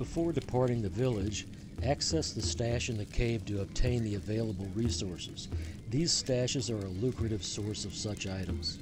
before departing the village, access the stash in the cave to obtain the available resources. These stashes are a lucrative source of such items.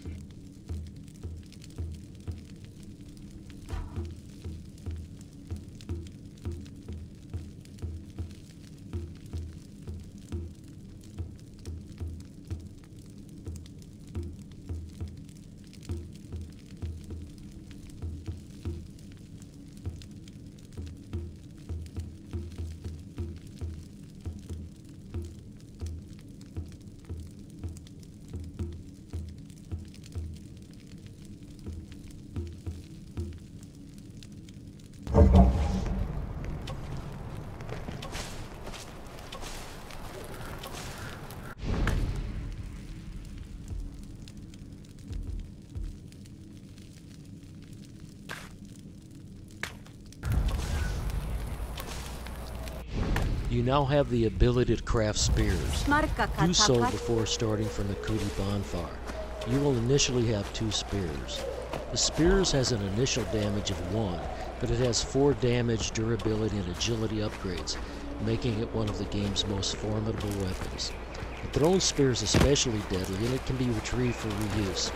You now have the ability to craft spears. Do so before starting from the Kuti bonfire. You will initially have two spears. The spears has an initial damage of 1, but it has 4 damage, durability, and agility upgrades, making it one of the game's most formidable weapons. The thrown spear is especially deadly, and it can be retrieved for reuse.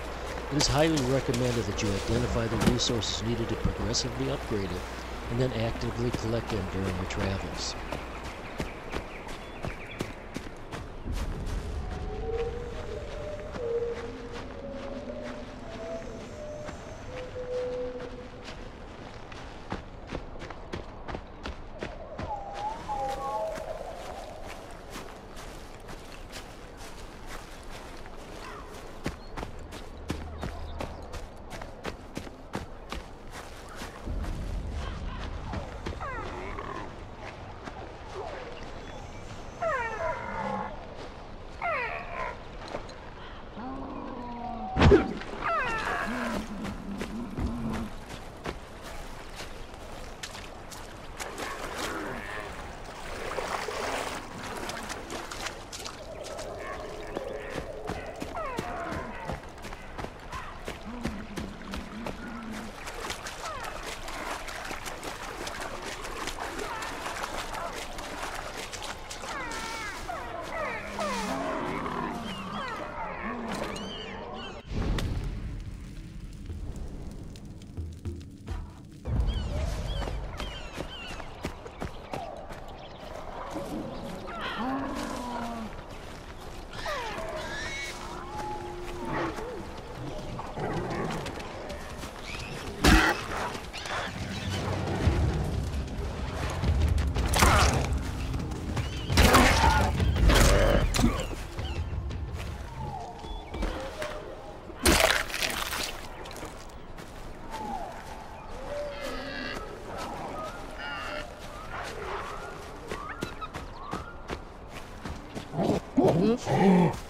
It is highly recommended that you identify the resources needed to progressively upgrade it, and then actively collect them during your travels. Oh.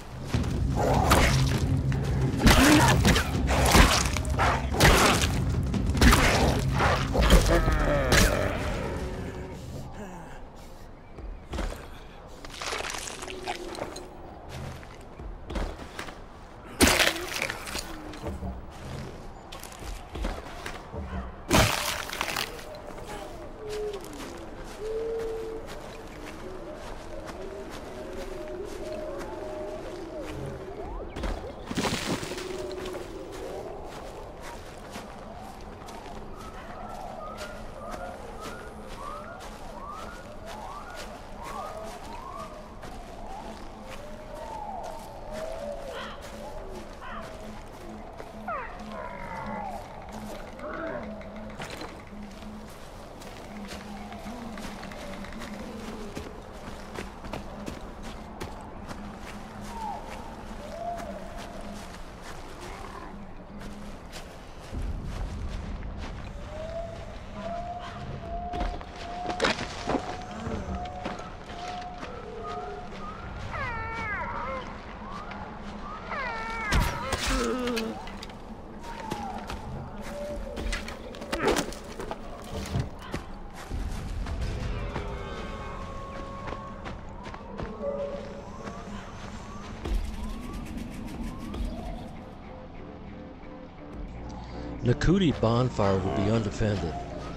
Nakuti bonfire will be undefended.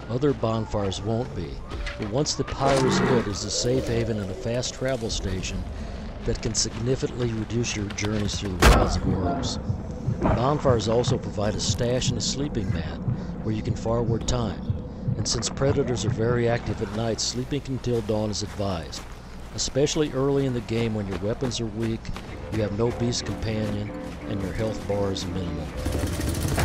Other bonfires won't be, but once the pyre is lit, it's a safe haven and a fast travel station that can significantly reduce your journeys through the wilds of Oros. Bonfires also provide a stash and a sleeping mat where you can forward time, and since predators are very active at night, sleeping until dawn is advised, especially early in the game when your weapons are weak, you have no beast companion, and your health bar is minimal.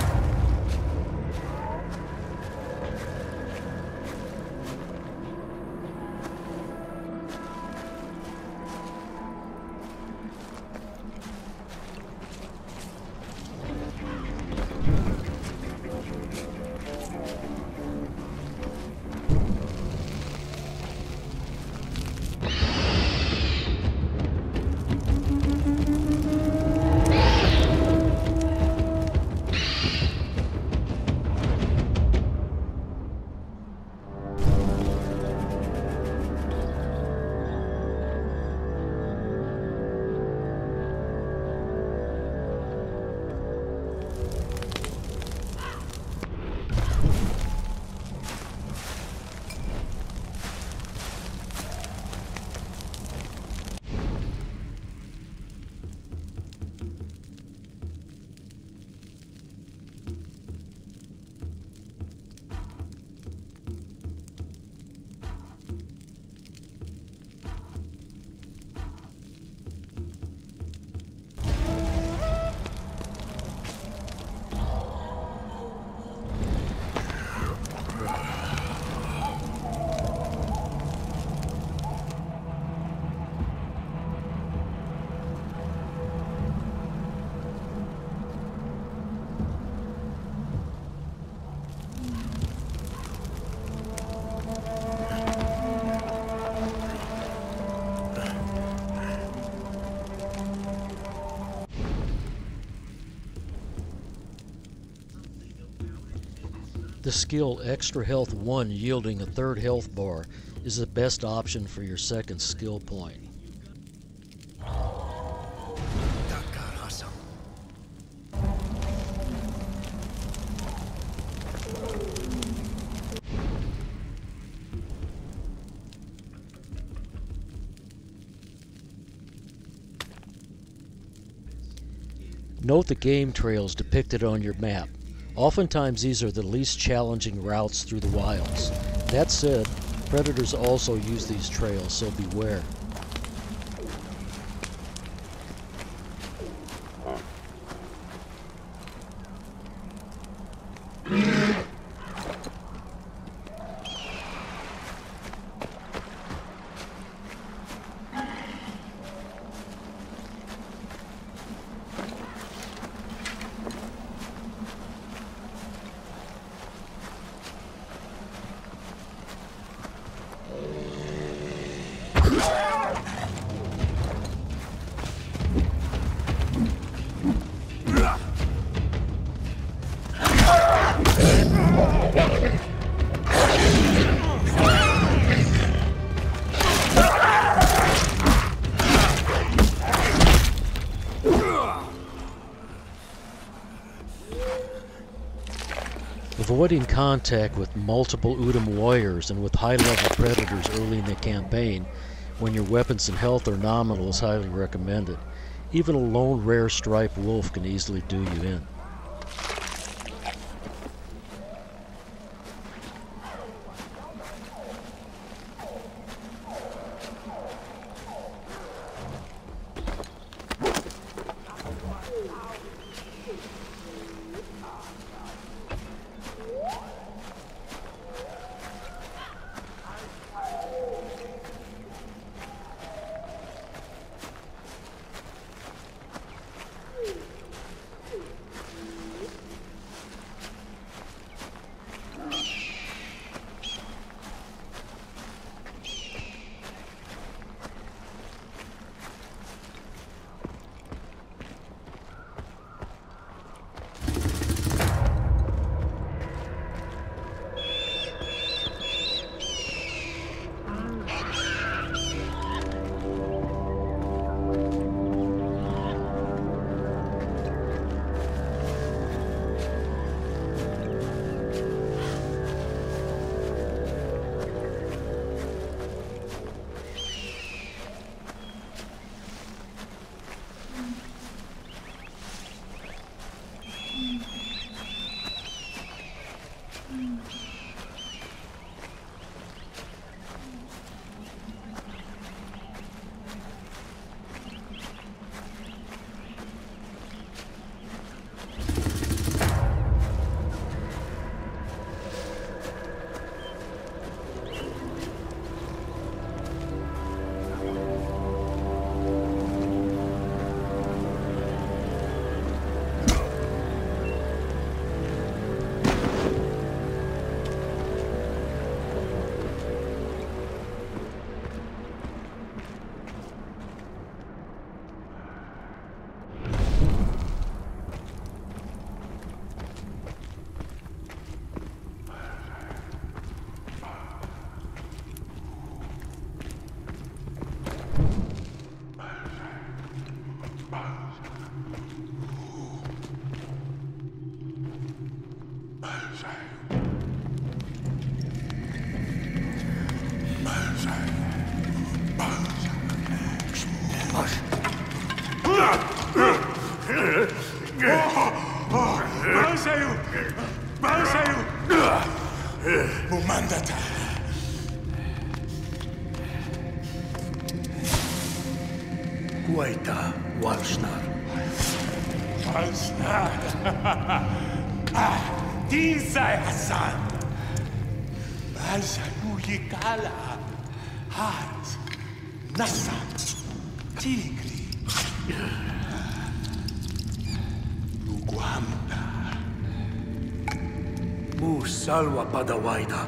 The skill Extra Health 1 yielding a third health bar is the best option for your second skill point. Note the game trails depicted on your map. Oftentimes these are the least challenging routes through the wilds. That said, predators also use these trails, so beware. Avoiding contact with multiple Udam warriors and with high-level predators early in the campaign when your weapons and health are nominal is highly recommended. Even a lone rare striped wolf can easily do you in. dieser Hassan. Balsanuyikala. Hart. Nasser. Tigri. Luguamda. Musalwa Padawaida.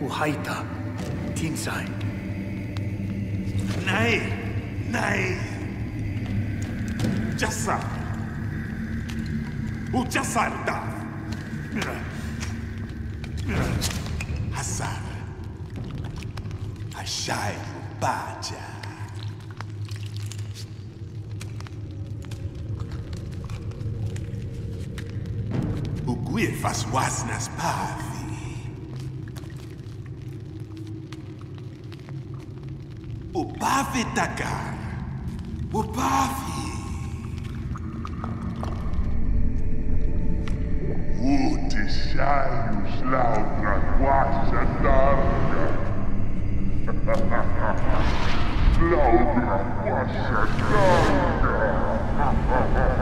Uhaita. Tinsai. Nein. Nein. Jassa. ucciasarta! Hasar. Achai o Badia. O que faz wasnas pavi. O Pavitagar. Tá o Pav laudra quasha darga.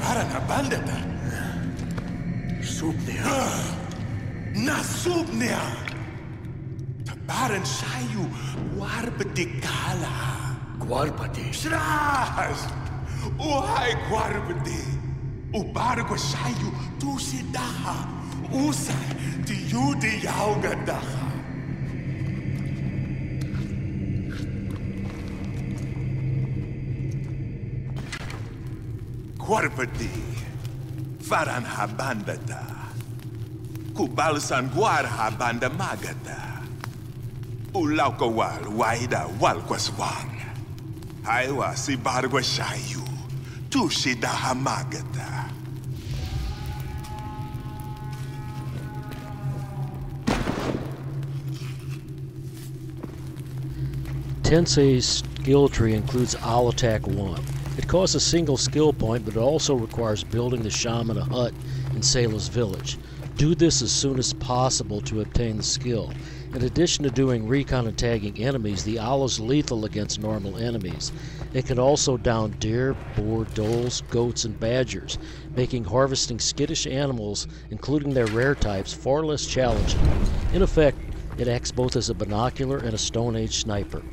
Farana, bandeta! Subnea! Na subnea! Tabaran shaiu guarbati kala! Guarbati? Shras! Uhai guarbati! O barco saiu, tu se daha! Usa, te iudi jauga! Guarbati. Faran habandata. Kubalsan guar habanda magata. Ulaw kawal waida walkwaswang. Haiwa si bargwa shayu. Tu si. Tensay's skill tree includes Owl Attack 1. It costs a single skill point, but it also requires building the shaman a hut in Sayla's village. Do this as soon as possible to obtain the skill. In addition to doing recon and tagging enemies, the owl is lethal against normal enemies. It can also down deer, boar, dholes, goats, and badgers, making harvesting skittish animals, including their rare types, far less challenging. In effect, it acts both as a binocular and a Stone Age sniper.